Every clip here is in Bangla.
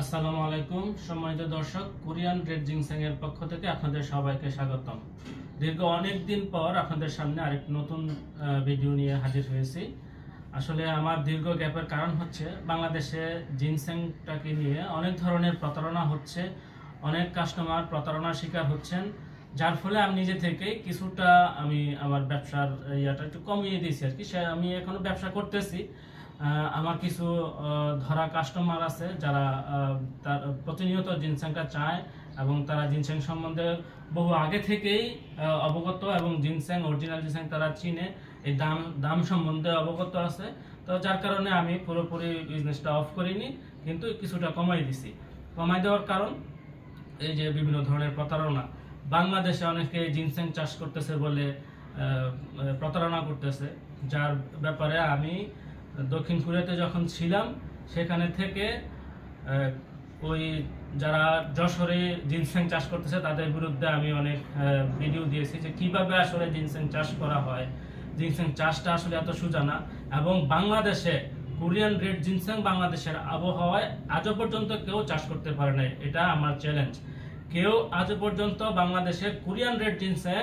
আসসালামু আলাইকুম, সম্মানিত দর্শক, কোরিয়ান রেড জিংসেং পক্ষ থেকে আপনাদের সবাইকে স্বাগতম। দীর্ঘ অনেক দিন পর আপনাদের সামনে আরেক নতুন ভিডিও নিয়ে হাজির হয়েছি। আসলে আমার দীর্ঘ গ্যাপের কারণ হচ্ছে বাংলাদেশে জিনসেংটাকে নিয়ে অনেক ধরনের প্রতারণা হচ্ছে, অনেক কাস্টমার প্রতারণার শিকার হচ্ছেন, যার ফলে আমি নিজে থেকে কিছুটা আমি আমার ব্যবসার ইয়াটা একটু কমিয়ে দিয়েছি আর কি। সে আমি এখনও ব্যবসা করতেছি আমার কিছু ধরা কাস্টমার আছে যারা তার প্রতিনিয়ত জিনসেংটা চায় এবং তারা জিনসেং সম্বন্ধে বহু আগে থেকেই অবগত এবং জিনসেং অরিজিনাল জিনসেং তারা চিনে। এই দাম দাম সম্বন্ধে অবগত আছে। তো যার কারণে আমি পুরোপুরি বিজনেসটা অফ করিনি, কিন্তু কিছুটা কমাই দিছি। কমাই দেওয়ার কারণ, এই যে বিভিন্ন ধরনের প্রতারণা। বাংলাদেশে অনেকে জিনসেং চাষ করতেছে বলে প্রতারণা করতেছে। যার ব্যাপারে আমি দক্ষিণ কোরিয়াতে যখন ছিলাম, সেখানে থেকে ওই যারা যশোরে জিনসেং চাষ করতেছে, তাদের বিরুদ্ধে আমি অনেক ভিডিও দিয়েছি যে কীভাবে আসলে জিনসেং চাষ করা হয়। জিনসেং চাষটা আসলে এত সোজা না। এবং বাংলাদেশে কোরিয়ান রেড জিনসেং বাংলাদেশের আবহাওয়ায় আজও পর্যন্ত কেউ চাষ করতে পারে নাই। এটা আমার চ্যালেঞ্জ কেউ আজও পর্যন্ত বাংলাদেশে কোরিয়ান রেড জিনসেং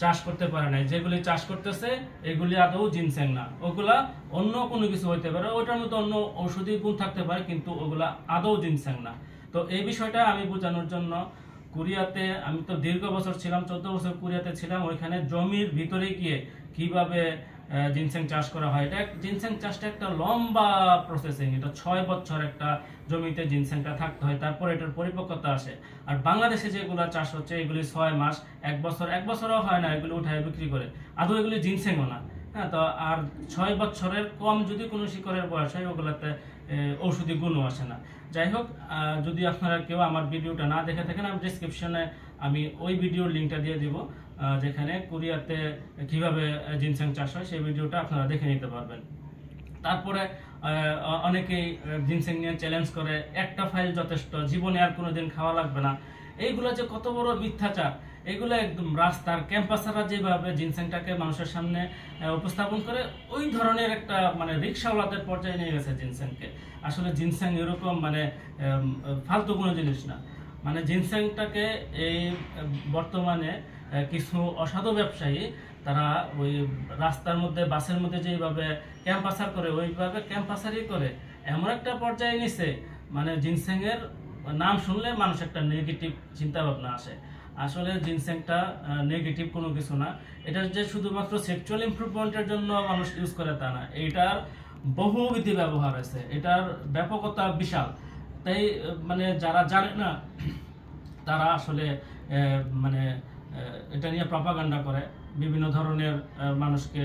চাষ করতে পারে নাই। যেগুলি চাষ করতেছে, এগুলি আদৌ জিনসেং না। ওগুলা অন্য কোনো কিছু হইতে পারে। ওটার মধ্যে অন্য ঔষধি গুণ থাকতে পারে, কিন্তু ওগুলা আদৌ জিনসেং না। তো এই বিষয়টা আমি বোঝানোর জন্য কোরিয়াতে, আমি তো দীর্ঘ বছর ছিলাম, চোদ্দ বছর কোরিয়াতে ছিলাম, ওইখানে জমির ভিতরে গিয়ে কীভাবে জিনসেং চাষ করা হয়। এটা জিনসেং চাষটা একটা লম্বা প্রসেসিং এটা ছয় বছর একটা জমিতে জিনসেংটা থাকতে হয়, তারপর এটার পরিপক্কতা আসে। আর বাংলাদেশে যেগুলো চাষ হচ্ছে, এগুলি ছয় মাস, এক বছর, এক বছরও হয় না, এগুলি উঠায় বিক্রি করে। আদৌ এগুলি জিনসেংও না। হ্যাঁ তো আর ছয় বছরের কম যদি কোনো শিকড়ের বয়স হয়, ওগুলোতে ঔষধি গুণও আসে না। যাই হোক যদি আপনারা কেউ আমার ভিডিওটা না দেখে থাকেন, আমি ডিসক্রিপশনে আমি ওই ভিডিওর লিঙ্কটা দিয়ে দিব। যেখানে কোরিয়াতে কীভাবে জিনসেং চাষ হয়, সেই ভিডিওটা আপনারা দেখে নিতে পারবেন। তারপরে অনেকেই জিনসেং নিয়ে চ্যালেঞ্জ করে, একটা ফাইল যথেষ্ট, জীবনে আর কোনোদিন খাওয়া লাগবে না। এইগুলো যে কত বড় মিথ্যাচার, এগুলো একদম রাস্তার ক্যাম্পাসাররা যেভাবে জিনসেংটাকে মানুষের সামনে উপস্থাপন করে, ওই ধরনের একটা মানে রিক্সাওয়ালাদের পর্যায়ে নিয়ে গেছে জিনসেংকে। আসলে জিনসেং এরকম মানে ফালতু কোনো জিনিস না। মানে জিনসেংটাকে এই বর্তমানে কিছু অসাধু ব্যবসায়ী, তারা ওই রাস্তার মধ্যে, বাসের মধ্যে যেভাবে ক্যাম্পাসার করে, ওইভাবে ক্যাম্পাসারই করে। এমন একটা পর্যায়ে নিছে মানে জিনসেংয়ের নাম শুনলে মানুষ একটা নেগেটিভ চিন্তা ভাবনা আসে। আসলে জিনসেংটা নেগেটিভ কোনো কিছু না। এটা যে শুধুমাত্র সেক্সুয়াল ইমপ্রুভমেন্টের জন্য মানুষ ইউজ করে তা না। এটার বহুবিধি ব্যবহার আছে। এটার ব্যাপকতা বিশাল। তাই মানে যারা জানে না, তারা আসলে মানে এটা নিয়ে প্রপাগান্ডা করে, বিভিন্ন ধরনের মানুষকে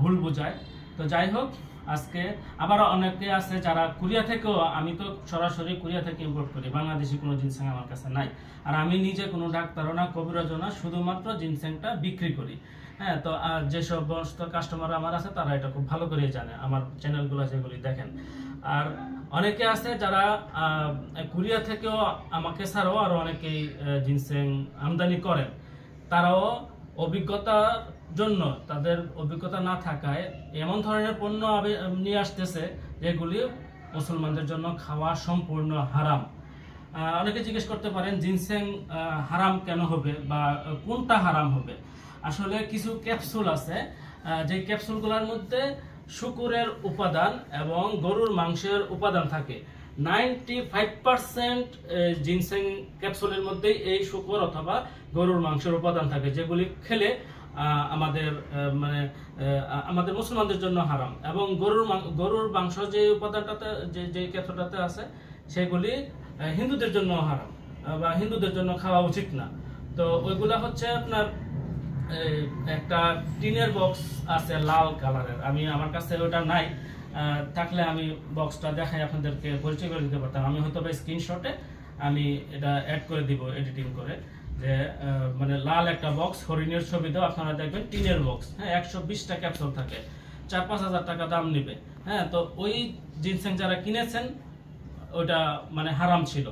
ভুল বোঝায়। তো যাই হোক, আজকে আবার অনেকে আছে যারা কোরিয়া থেকেও, আমি তো সরাসরি কোরিয়া থেকে ইম্পোর্ট করি, বাংলাদেশি কোনো জিনসেং আমার কাছে নাই। আর আমি নিজে কোনো ডাক্তারও না, কবিরাজও না, শুধুমাত্র জিনসেংটা বিক্রি করি। হ্যাঁ তো আর যে সমস্ত কাস্টমার আমার আছে, তারা এটা খুব ভালো করে জানে। আমার চ্যানেলগুলো যেগুলি দেখেন। আর অনেকে আছে যারা কোরিয়া থেকেও আমাকে ছাড়াও আরও অনেকেই জিনসেং আমদানি করেন। তারাও অভিজ্ঞতার জন্য, তাদের অভিজ্ঞতা না থাকায় এমন ধরনের পণ্য নিয়ে আসতেছে, যেগুলি মুসলমানদের জন্য খাওয়া সম্পূর্ণ হারাম। অনেকে জিজ্ঞেস করতে পারেন, জিনসেং হারাম কেন হবে বা কোনটা হারাম হবে? আসলে কিছু ক্যাপসুল আছে যে ক্যাপসুলগুলোর মধ্যে শুকুরের উপাদান এবং গরুর মাংসের উপাদান থাকে। নাইনটি ফাইভ পার্সেন্ট জিনসেং ক্যাপসুলের মধ্যেই এই শুকর অথবা গরুর মাংসের উপাদান থাকে, যেগুলি খেলে আমাদের মানে আমাদের মুসলমানদের জন্য হারাম। এবং গরুর গরুর মাংস যে উপাদানটাতে, যে যে ক্যাপসুলটাতে আছে, সেগুলি হিন্দুদের জন্য হারাম, বা হিন্দুদের জন্য খাওয়া উচিত না। তো ওইগুলা হচ্ছে আপনার একটা টিনের বক্স আছে লাল কালারের। আমি আমার কাছে ওটা নাই। থাকলে আমি বক্সটা দেখাই আপনাদেরকে, পরিচয় করে দিতে পারতাম। আমি হয়তো বা স্ক্রিনশটে আমি এটা অ্যাড করে দিব এডিটিং করে যে মানে লাল একটা বক্স, হরিণের ছবি দাও, আপনারা দেখবেন টিনের বক্স। হ্যাঁ একশো বিশটা ক্যাপসুল থাকে। চার পাঁচ হাজার টাকা দাম নেবে। হ্যাঁ তো ওই জিনসেং যারা কিনেছেন ওটা মানে হারাম ছিল।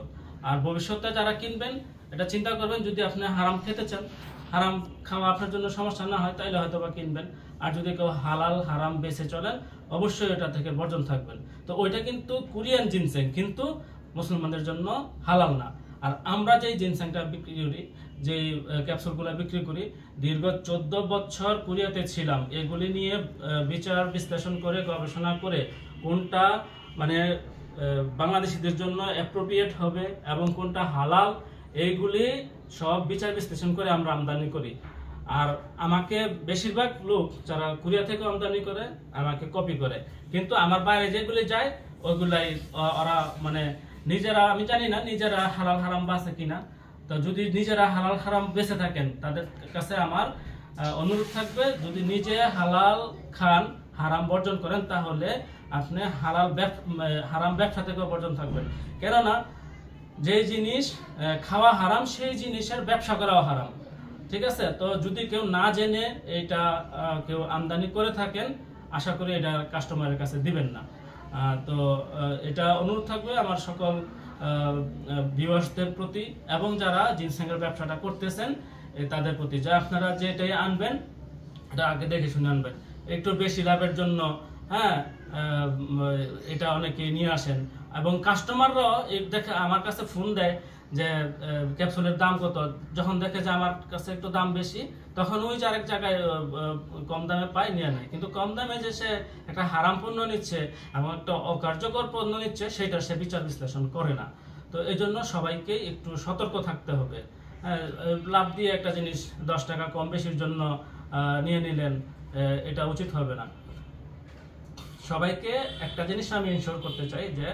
আর ভবিষ্যতে যারা কিনবেন, এটা চিন্তা করবেন যদি আপনি হারাম খেতে চান। হারাম খাওয়া আপনার জন্য সমস্যা না হয়, তাইলে হয়তো বা কিনবেন। আর যদি কেউ হালাল, হারাম বেছে চলেন অবশ্যই এটা থেকে বর্জন থাকবেন। তো ওইটা কিন্তু কোরিয়ান জিনসেং, কিন্তু মুসলমানদের জন্য হালাল না। আর আমরা যেই জিনসাংটা বিক্রি করি যে ক্যাপসুলগুলো বিক্রি করি, দীর্ঘ চোদ্দ বছর কোরিয়াতে ছিলাম। এগুলি নিয়ে বিচার, বিশ্লেষণ করে, গবেষণা করে কোনটা মানে বাংলাদেশিদের জন্য অ্যাপ্রোপ্রিয়েট হবে এবং কোনটা হালাল, এইগুলি সব বিচার বিশ্লেষণ করে আমরা আমদানি করি। আর আমাকে বেশিরভাগ লোক যারা কোরিয়া থেকে আমদানি করে, আমাকে কপি করে। কিন্তু আমার বাইরে যেগুলি যায় ওইগুলাই ওরা মানে নিজেরা, আমি জানি না নিজেরা হালাল হারাম বাঁচে কিনা। তো যদি নিজেরা হালাল হারাম বেঁচে থাকেন, তাদের কাছে আমার অনুরোধ থাকবে, যদি নিজে হালাল খান, হারাম বর্জন করেন, তাহলে আপনি হালাল হারাম ব্যবসা থেকে বর্জন থাকবেন। কেননা যে জিনিস খাওয়া হারাম, সেই জিনিসের ব্যবসা করাও হারাম। ঠিক আছে? তো যদি কেউ না জেনে এটা কেউ আমদানি করে থাকেন, আশা করি এটা কাস্টমারের কাছে দিবেন না। তো এটা অনুরোধ থাকবে আমার সকল ভিউয়ার্সদের প্রতি এবং যারা জিনসেঙ্গের ব্যবসাটা করতেছেন তাদের প্রতি। যে আপনারা যেটাই আনবেন, এটা আগে দেখে শুনে আনবেন। একটু বেশি লাভের জন্য হ্যাঁ এটা অনেকে নিয়ে আসেন। এবং কাস্টমাররাও দেখে আমার কাছে ফোন দেয় যে ক্যাপসুলের দাম কত? যখন দেখে যে আমার কাছে একটু দাম বেশি, তখন ওই যে আরেক জায়গায় কম দামে পায়, নিয়ে নেয়। কিন্তু কম দামে যে সে একটা হারাম পণ্য নিচ্ছে, এবং একটা অকার্যকর পণ্য নিচ্ছে, সেটা সে বিচার বিশ্লেষণ করে না। তো এই জন্য সবাইকে একটু সতর্ক থাকতে হবে। লাভ দিয়ে একটা জিনিস দশ টাকা কম বেশির জন্য নিয়ে নিলেন এটা উচিত হবে না। সবাইকে একটা জিনিস আমি ইনশোর করতে চাই যে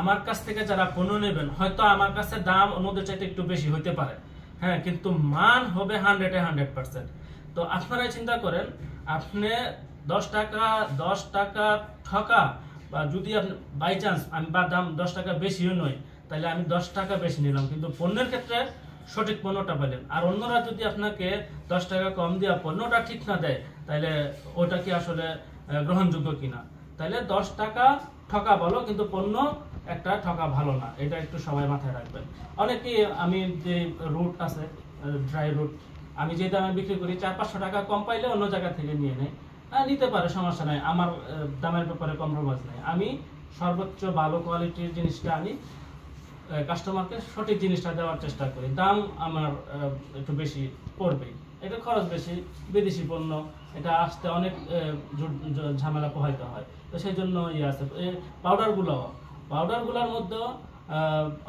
আমার কাছ থেকে যারা পণ্য নেবেন, হয়তো আমার কাছে দাম অন্যদের চাইতে একটু বেশি হইতে পারে। হ্যাঁ কিন্তু মান হবে হান্ড্রেডে হান্ড্রেড পার্সেন্ট তো আপনারা চিন্তা করেন, আপনি দশ টাকা দশ টাকা ঠকা, বা যদি আপনি বাই চান্স আমি বা দাম দশ টাকা বেশিও নয় তাহলে আমি দশ টাকা বেশি নিলাম। কিন্তু পণ্যের ক্ষেত্রে সঠিক পণ্যটা পেলেন। আর অন্যরা যদি আপনাকে দশ টাকা কম দেওয়া পণ্যটা ঠিক না দেয় তাহলে ওটা কি আসলে গ্রহণযোগ্য কিনা? তাহলে দশ টাকা ঠকা বলো, কিন্তু পণ্য একটা ঠকা ভালো না। এটা একটু সবাই মাথায় রাখবেন। অনেকে আমি যে রুট আছে ড্রাই রুট আমি যে দামে বিক্রি করি, চার পাঁচশো টাকা কম পাইলে অন্য জায়গা থেকে নিয়ে নেয় হ্যাঁ নিতে পারে, সমস্যা নাই। আমার দামের ব্যাপারে কম্প্রোমাইজ নেই। আমি সর্বোচ্চ ভালো কোয়ালিটির জিনিসটা আমি কাস্টমারকে সঠিক জিনিসটা দেওয়ার চেষ্টা করি। দাম আমার একটু বেশি পড়বে এটা খরচ বেশি, বিদেশি পণ্য, এটা আসতে অনেক ঝামেলা পোহাইতে হয়। তো সেই জন্য ইয়ে আছে। পাউডারগুলো পাউডারগুলোর মধ্যে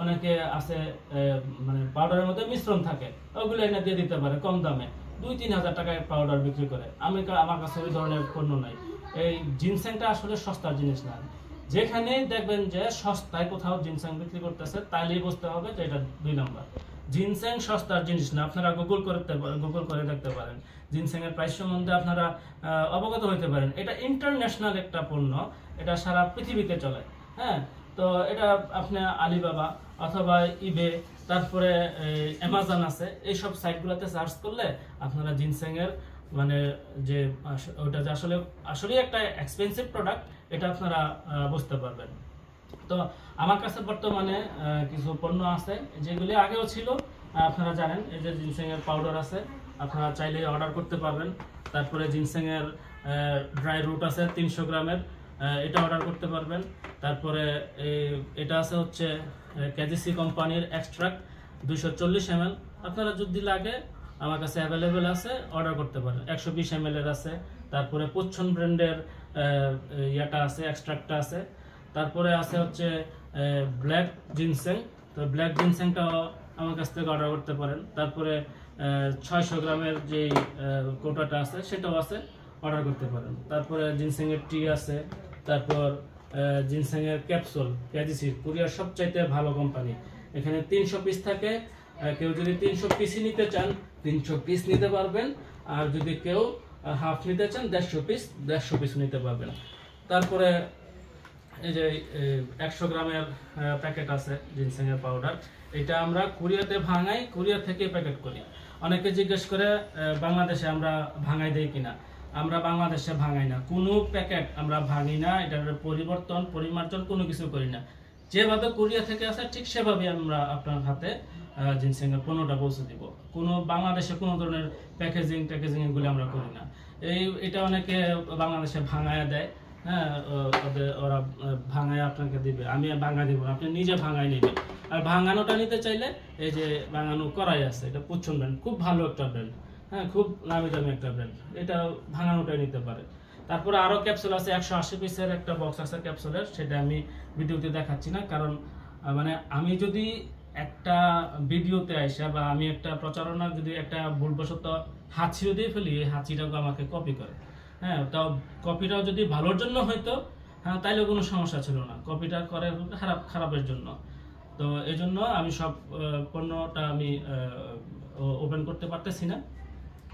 অনেকে আছে মানে পাউডারের মধ্যে মিশ্রণ থাকে, ওগুলো এনে দিয়ে দিতে পারে কম দামে। দুই, তিন হাজার টাকায় পাউডার বিক্রি করে। আমি আমার কাছে ওই ধরনের পণ্য নাই। এই জিনসেংটা আসলে সস্তার জিনিস না। যেখানে দেখবেন যে সস্তায় কোথাও জিনসেং বিক্রি করতেছে, তাইলেই বুঝতে হবে যে এটা দুই নম্বর। জিনসেং সস্তার জিনিস না, আপনারা গুগল করতে গুগল করে দেখতে পারেন। জিনসেং এর প্রাইস সম্বন্ধে আপনারা অবগত হইতে পারেন। এটা ইন্টারন্যাশনাল একটা পণ্য, এটা সারা পৃথিবীতে চলে হ্যাঁ? তো এটা আপনি আলিবাবা অথবা ইবে তারপরে অ্যামাজন আছে, এইসব সাইটগুলোতে সার্চ করলে আপনারা জিনসেং এর মানে যে ওটা যে আসলে আসলে একটা এক্সপেন্সিভ প্রোডাক্ট এটা আপনারা বুঝতে পারবেন। তো আমার কাছে বর্তমানে কিছু পণ্য আছে, যেগুলি আগেও ছিল আপনারা জানেন, এই যে জিনসেং এর পাউডার আছে, আপনারা চাইলে অর্ডার করতে পারবেন। তারপরে জিনসেং এর ড্রাই রুট আছে, তিনশো গ্রামের এটা অর্ডার করতে পারবেন। তারপরে এটা আছে হচ্ছে কেজিসি কোম্পানির এক্সট্রাক্ট দুশো চল্লিশ এম আপনারা যদি লাগে, আমার কাছে অ্যাভেলেবেল আছে অর্ডার করতে পারেন। একশো বিশ এম এর আছে, তারপরে পুচ্ছন ব্র্যান্ডের ইয়াটা আছে এক্সট্রাক্টটা আছে। তারপরে আছে হচ্ছে ব্ল্যাক জিনসেং। তো ব্ল্যাক জিনসেংটাও আমার কাছ থেকে অর্ডার করতে পারেন। তারপরে ছয়শো গ্রামের যে কোটাটা আছে, সেটাও আছে অর্ডার করতে পারেন। তারপরে জিনসেং এর টি আছে, তারপর জিনসেং এর ক্যাপসুল কেজিসি কোরিয়ার সবচাইতে ভালো কোম্পানি। এখানে তিনশো পিস থাকে কেউ যদি তিনশো পিসই নিতে চান, তিনশো পিস নিতে পারবেন। আর যদি কেউ হাফ নিতে চান, দেড়শো পিস দেড়শো পিস নিতে পারবেন। তারপরে এই যে একশো গ্রামের প্যাকেট আছে জিনসেং এর পাউডার এটা আমরা কোরিয়াতে ভাঙাই, কোরিয়া থেকে প্যাকেট করি। অনেকে জিজ্ঞেস করে বাংলাদেশে আমরা ভাঙাই দেই কিনা? আমরা বাংলাদেশে ভাঙাই না। কোনো প্যাকেট আমরা ভাঙি না, এটার পরিবর্তন, পরিমার্জন কোনো কিছু করি না। যেভাবে কোরিয়া থেকে আসে, ঠিক সেভাবে আমরা আপনার হাতে জিনসেং এর পণ্যটা পৌঁছে দিব। কোনো বাংলাদেশে কোনো ধরনের প্যাকেজিং ট্যাকেজিং এগুলো আমরা করি না। এই, এটা অনেকে বাংলাদেশে ভাঙায় দেয়। হ্যাঁ ওরা ভাঙায় আপনাকে দিবে। আমি ভাঙা দিব আপনি নিজে ভাঙায় নেবেন। আর ভাঙানোটা নিতে চাইলে এই যে ভাঙানো করাই আছে, এটা পুচ্ছন ব্র্যান্ড খুব ভালো একটা ব্র্যান্ড হ্যাঁ খুব নামি দামি একটা ব্র্যান্ড এটা ভাঙানোটাই নিতে পারে। তারপরে আরও ক্যাপসুল আছে, একশো আশি পিসের একটা বক্স আছে ক্যাপসুলের সেটা আমি ভিডিওতে দেখাচ্ছি না, কারণ মানে আমি যদি একটা ভিডিওতে আইসা বা আমি একটা প্রচারণা যদি একটা ভুলবশত হাঁচিও দিয়ে ফেলি, এই হাঁচিটাও আমাকে কপি করে। হ্যাঁ তাও কপিটাও যদি ভালোর জন্য হয়তো হ্যাঁ তাইলে কোনো সমস্যা ছিল না। কপিটা করে খারাপ, খারাপের জন্য। তো এই জন্য আমি সব পণ্যটা আমি ওপেন করতে পারতেছি না।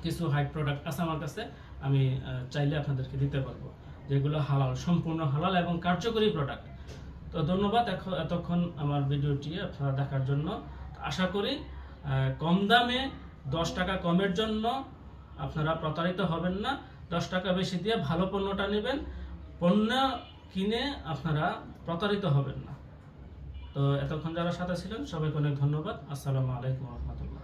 কিছু হাইট প্রোডাক্ট আছে আমার কাছে, আমি চাইলে আপনাদেরকে দিতে পারব। যেগুলো হালাল, সম্পূর্ণ হালাল এবং কার্যকরী প্রোডাক্ট তো ধন্যবাদ এখ- এতক্ষণ আমার ভিডিওটি আপনারা দেখার জন্য। আশা করি কম দামে, দশ টাকা কমের জন্য আপনারা প্রতারিত হবেন না। দশ টাকা বেশি দিয়ে ভালো পণ্যটা নেবেন, পণ্য কিনে আপনারা প্রতারিত হবেন না। তো এতক্ষণ যারা সাথে ছিলেন, সবাইকে অনেক ধন্যবাদ। আসসালামু আলাইকুম রহমতুল্লাহ।